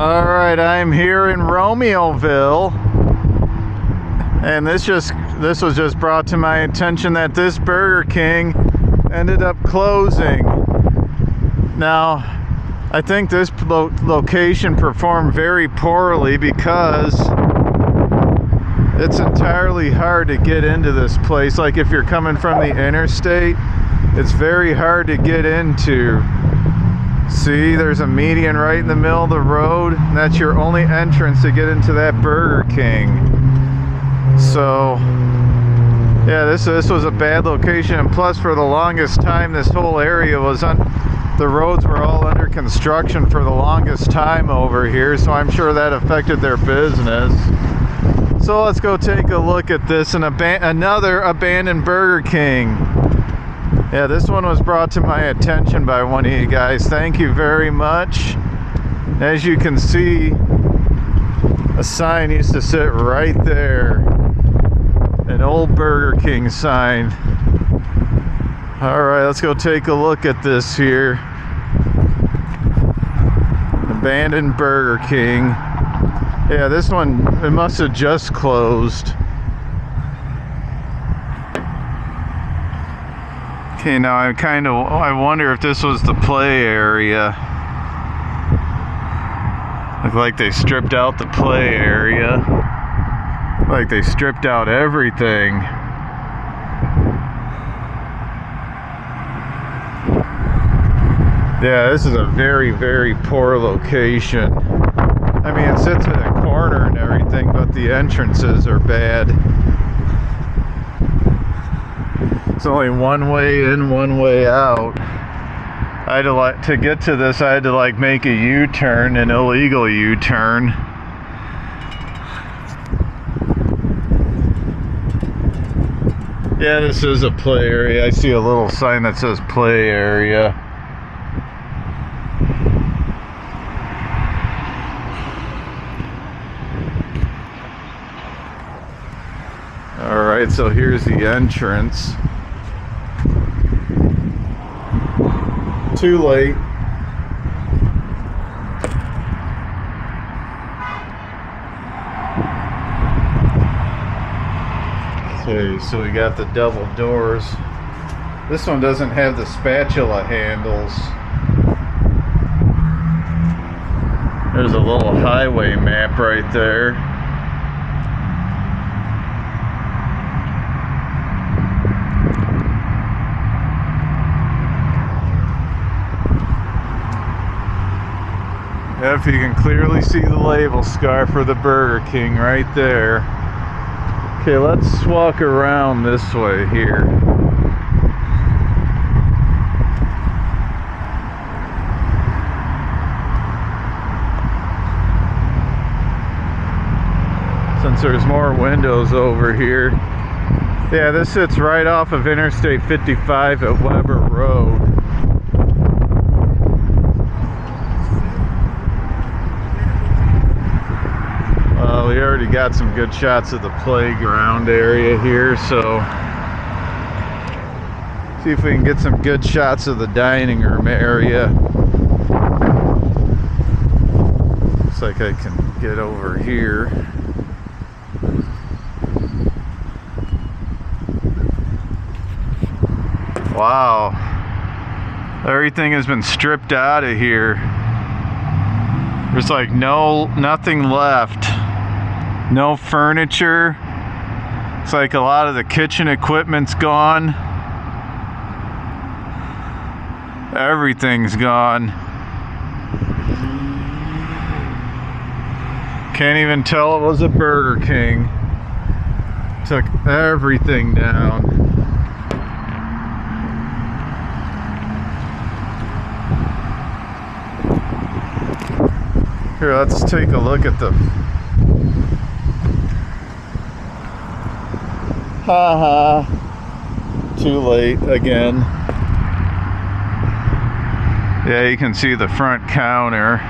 All right, I'm here in Romeoville, and this just this was just brought to my attention that this Burger King ended up closing. Now, I think this lo location performed very poorly because it's entirely hard to get into this place. Like if you're coming from the interstate, it's very hard to get into. See, there's a median right in the middle of the road. And that's your only entrance to get into that Burger King. So, yeah, this this was a bad location. And plus, for the longest time, this whole area was on. The roads were all under construction for the longest time over here, so I'm sure that affected their business. So let's go take a look at this and aban another abandoned Burger King. Yeah, this one was brought to my attention by one of you guys. Thank you very much. As you can see, a sign used to sit right there. An old Burger King sign. All right, let's go take a look at this here. Abandoned Burger King. Yeah, this one, it must have just closed. Okay, now I kind of I wonder if this was the play area. Look like they stripped out the play area. Like they stripped out everything. Yeah, this is a very, very poor location. I mean, it sits in a corner and everything, but the entrances are bad. It's only one way in, one way out. I had to like to get to this. I had to like make a U-turn, an illegal U-turn. Yeah, this is a play area. I see a little sign that says play area. All right, so here's the entrance. Too late. Okay, so we got the double doors. This one doesn't have the spatula handles. There's a little highway map right there. If you can clearly see the label scar for the Burger King right there. Okay, let's walk around this way here. Since there's more windows over here. Yeah, this sits right off of Interstate 55 at Weber Road. we already got some good shots of the playground area here, so see if we can get some good shots of the dining room area. Looks like I can get over here. Wow. Everything has been stripped out of here. There's like no nothing left no furniture. It's like a lot of the kitchen equipment's gone. Everything's gone. Can't even tell it was a Burger King. Took everything down. Here let's take a look at the Haha. -ha. Too late again. Yeah, you can see the front counter.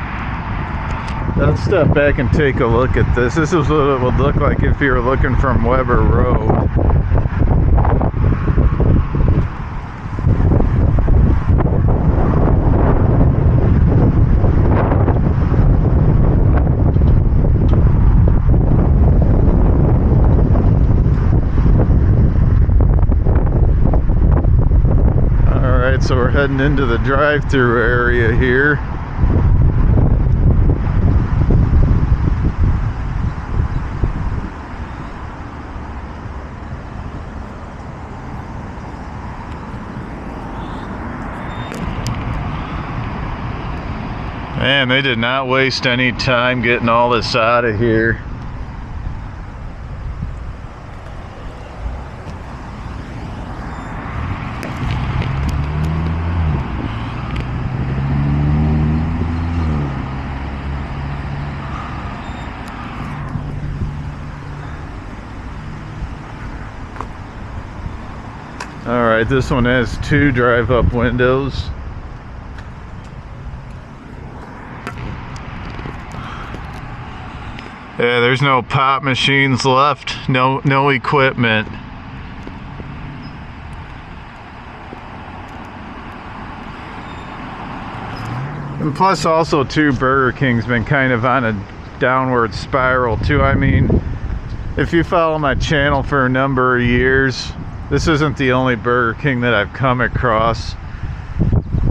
Let's step back and take a look at this. This is what it would look like if you were looking from Weber Road. So we're heading into the drive-through area here. Man, they did not waste any time getting all this out of here. All right, this one has two drive-up windows. Yeah, there's no pop machines left, no no equipment. And plus also too, Burger King's been kind of on a downward spiral too. I mean, if you follow my channel for a number of years, this isn't the only Burger King that I've come across.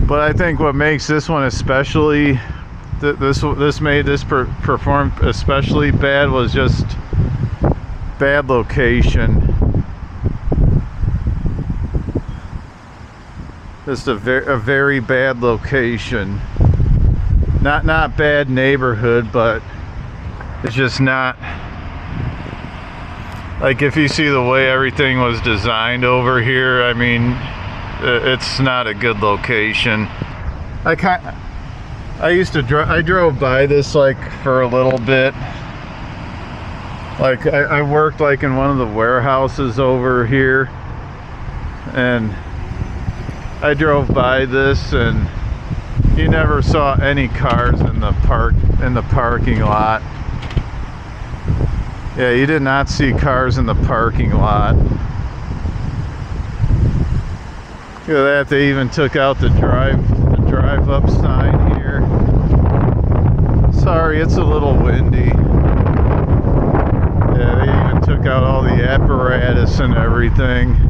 But I think what makes this one especially this this made this per, perform especially bad was just bad location. Just a very a very bad location. Not not bad neighborhood, but it's just not like if you see the way everything was designed over here. I mean, it's not a good location. I kind I used to drive, I drove by this like for a little bit. Like I, I worked like in one of the warehouses over here and I drove by this and you never saw any cars in the park in the parking lot. Yeah, you did not see cars in the parking lot. Look at that, they even took out the drive the drive up sign here. sorry, it's a little windy. Yeah, they even took out all the apparatus and everything.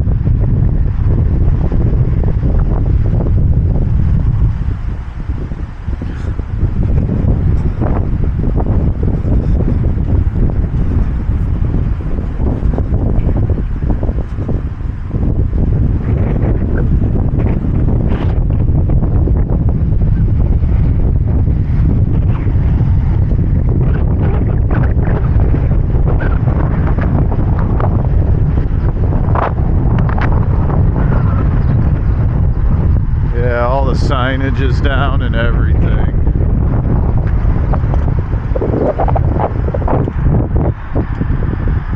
Signage is down and everything.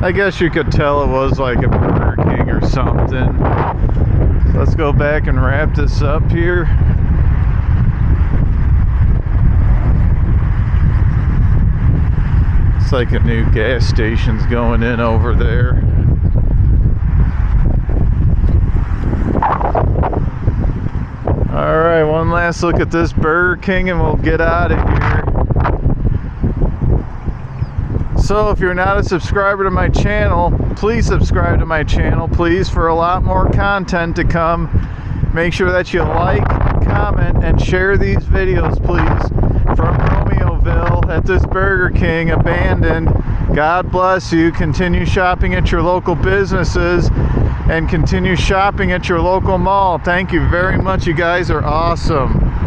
I guess you could tell it was like a Burger King or something. So let's go back and wrap this up here. It's like a new gas station's going in over there. All right, one last look at this Burger King and we'll get out of here. So if you're not a subscriber to my channel, please subscribe to my channel, please, for a lot more content to come. Make sure that you like, comment, and share these videos, please. From Romeoville at this Burger King, abandoned. God bless you. Continue shopping at your local businesses and continue shopping at your local mall. Thank you very much. You guys are awesome.